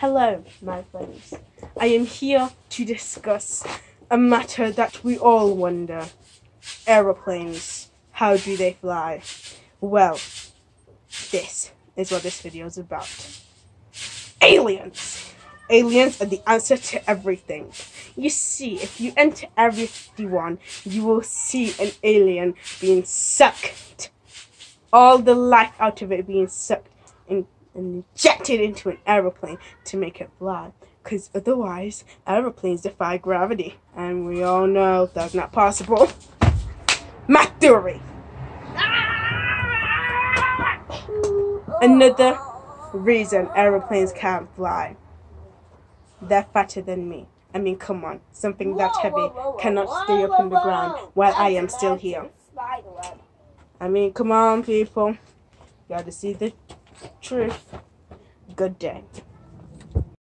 Hello, my friends. I am here to discuss a matter that we all wonder. Aeroplanes. How do they fly? Well, this is what this video is about. Aliens! Aliens are the answer to everything. You see, if you enter Area 51, you will see an alien being sucked. All the life out of it being sucked and, and injected into an aeroplane to make it fly. Because otherwise, aeroplanes defy gravity. And we all know that's not possible. My theory. Another reason aeroplanes can't fly. They're fatter than me. I mean, come on. Something that heavy cannot stay up in the ground while I am still here. I mean, come on, people. You gotta see the truth. Good day.